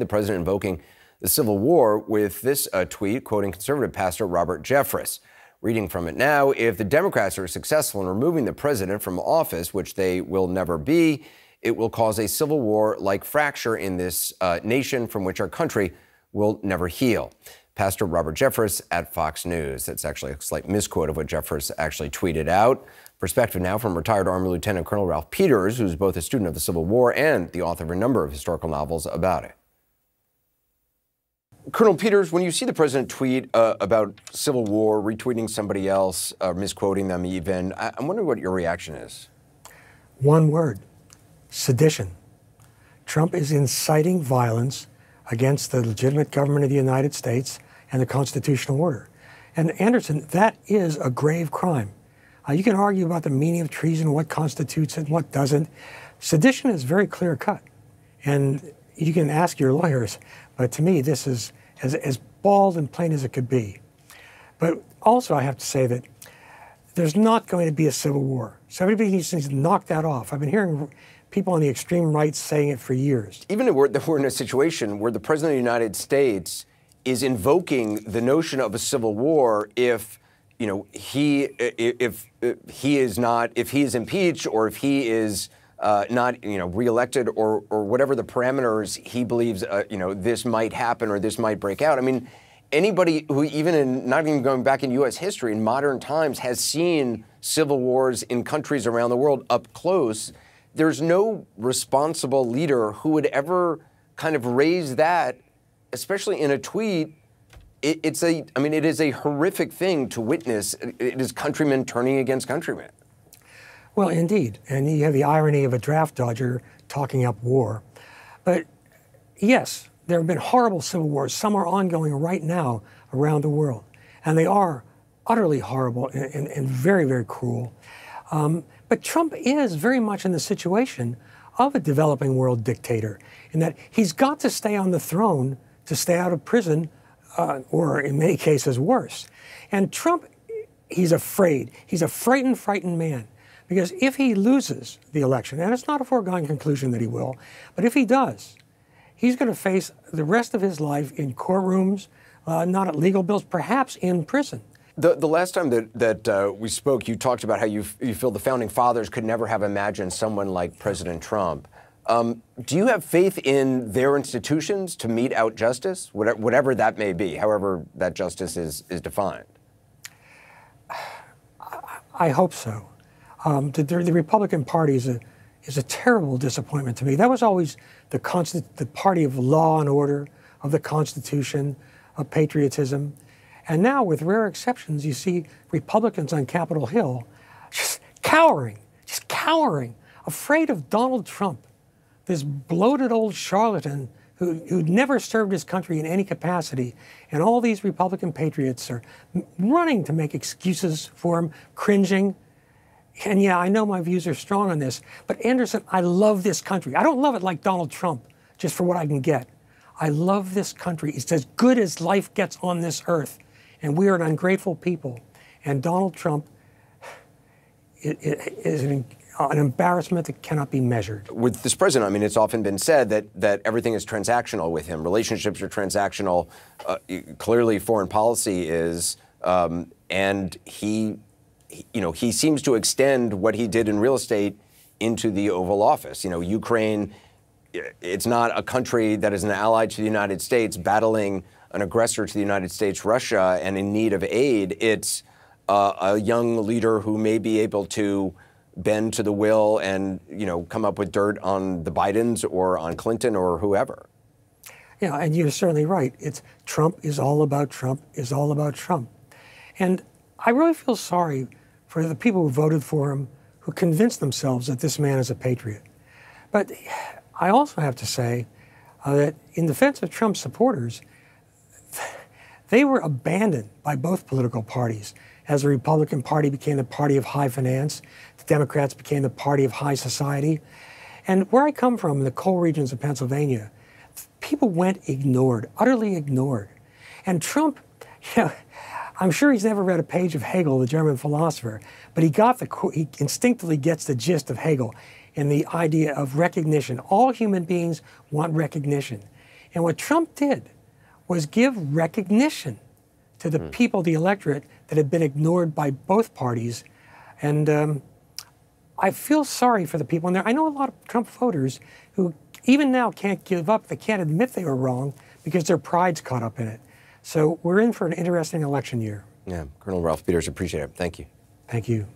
The president invoking the Civil War with this uh, tweet quoting conservative pastor Robert Jeffress. Reading from it now, if the Democrats are successful in removing the president from office, which they will never be, it will cause a civil war like fracture in this uh, nation from which our country will never heal. Pastor Robert Jeffress at Fox News. That's actually a slight misquote of what Jeffress actually tweeted out. Perspective now from retired Army Lieutenant Colonel Ralph Peters, who's both a student of the Civil War and the author of a number of historical novels about it. Colonel Peters, when you see the president tweet uh, about Civil War, retweeting somebody else, uh, misquoting them even, I- I'm wondering what your reaction is. One word sedition. Trump is inciting violence against the legitimate government of the United States and the constitutional order. And Anderson, that is a grave crime. Uh, you can argue about the meaning of treason, what constitutes it, and what doesn't. Sedition is very clear cut. And you can ask your lawyers, but to me, this is as, as bald and plain as it could be. But also, I have to say that there's not going to be a civil war. So everybody needs to knock that off. I've been hearing people on the extreme right saying it for years. Even if we're, if we're in a situation where the president of the United States is invoking the notion of a civil war if you know he if, if he is not if he is impeached or if he is uh, not you know reelected or or whatever the parameters he believes uh, you know this might happen or this might break out. I mean, anybody who even in not even going back in U.S. history in modern times has seen civil wars in countries around the world up close. There's no responsible leader who would ever kind of raise that, especially in a tweet. It, it's a, I mean, it is a horrific thing to witness. It is countrymen turning against countrymen. Well, indeed. And you have the irony of a draft dodger talking up war. But yes, there have been horrible civil wars. Some are ongoing right now around the world. And they are utterly horrible and, and, and very, very cruel. Um, but Trump is very much in the situation of a developing world dictator in that he's got to stay on the throne to stay out of prison, uh, or in many cases worse. And Trump, he's afraid. He's a frightened, frightened man. Because if he loses the election, and it's not a foregone conclusion that he will, but if he does, he's going to face the rest of his life in courtrooms, uh, not at legal bills, perhaps in prison. The, the last time that, that uh, we spoke, you talked about how you, you feel the founding fathers could never have imagined someone like President Trump. Um, do you have faith in their institutions to mete out justice, whatever, whatever that may be, however that justice is, is defined? I hope so. Um, the, the, Republican Party is a, is a terrible disappointment to me. That was always the, the party of law and order, of the Constitution, of patriotism. And now, with rare exceptions, you see Republicans on Capitol Hill just cowering, just cowering, afraid of Donald Trump, this bloated old charlatan who, who never served his country in any capacity. And all these Republican patriots are running to make excuses for him, cringing. And yeah, I know my views are strong on this, but Anderson, I love this country. I don't love it like Donald Trump, just for what I can get. I love this country. It's as good as life gets on this earth. And we are an ungrateful people. And Donald Trump is an, an embarrassment that cannot be measured. With this president, I mean, it's often been said that, that everything is transactional with him. Relationships are transactional. Uh, clearly, foreign policy is. Um, and he you know, he seems to extend what he did in real estate into the Oval Office. You know, Ukraine, it's not a country that is an ally to the United States battling an aggressor to the United States, Russia, and in need of aid. It's uh, a young leader who may be able to bend to the will and, you know, come up with dirt on the Bidens or on Clinton or whoever. Yeah, and you're certainly right. It's Trump is all about Trump is all about Trump. And I really feel sorry for the people who voted for him, who convinced themselves that this man is a patriot. But I also have to say uh, that in defense of Trump's supporters, they were abandoned by both political parties. As the Republican Party became the party of high finance, the Democrats became the party of high society. And where I come from, in the coal regions of Pennsylvania, people went ignored, utterly ignored. And Trump, you know, I'm sure he's never read a page of Hegel, the German philosopher, but he got the he instinctively gets the gist of Hegel and the idea of recognition. All human beings want recognition. And what Trump did was give recognition to the Hmm. people, the electorate, that had been ignored by both parties. And um, I feel sorry for the people in there. I know a lot of Trump voters who even now can't give up. They can't admit they were wrong because their pride's caught up in it. So we're in for an interesting election year. Yeah, Colonel Ralph Peters, appreciate it. Thank you. Thank you.